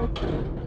Okay.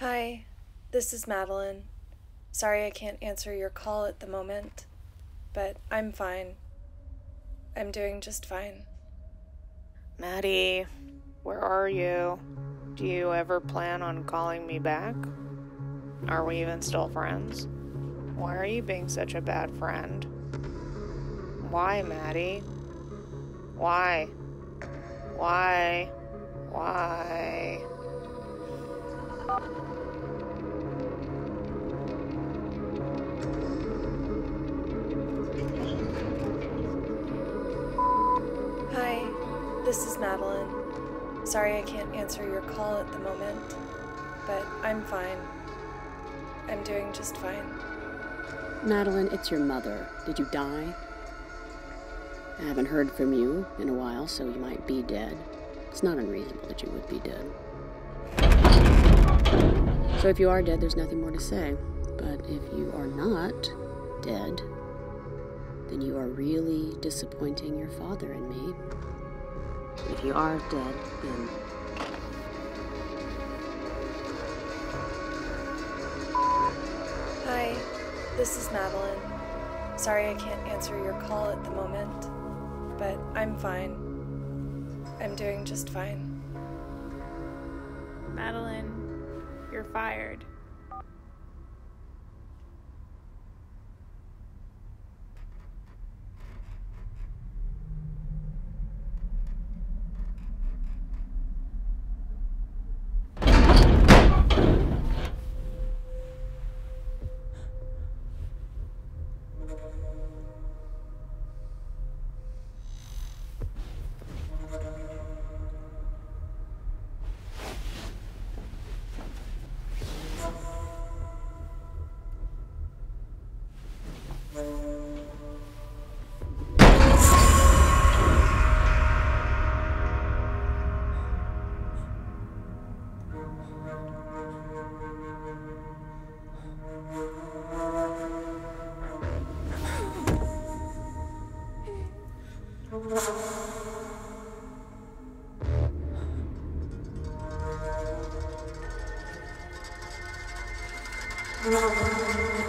Hi, this is Madeline. Sorry I can't answer your call at the moment, but I'm fine. I'm doing just fine. Maddie, where are you? Do you ever plan on calling me back? Are we even still friends? Why are you being such a bad friend? Why, Maddie? Why? Why? Why? Hi, this is Madeline. Sorry I can't answer your call at the moment, but I'm fine. I'm doing just fine. Madeline, it's your mother. Did you die? I haven't heard from you in a while, so you might be dead. It's not unreasonable that you would be dead. So if you are dead, there's nothing more to say. But if you are not dead, then you are really disappointing your father and me. If you are dead, then Hi, this is Madeline. Sorry I can't answer your call at the moment, but I'm fine. I'm doing just fine. Madeline, you're fired. No!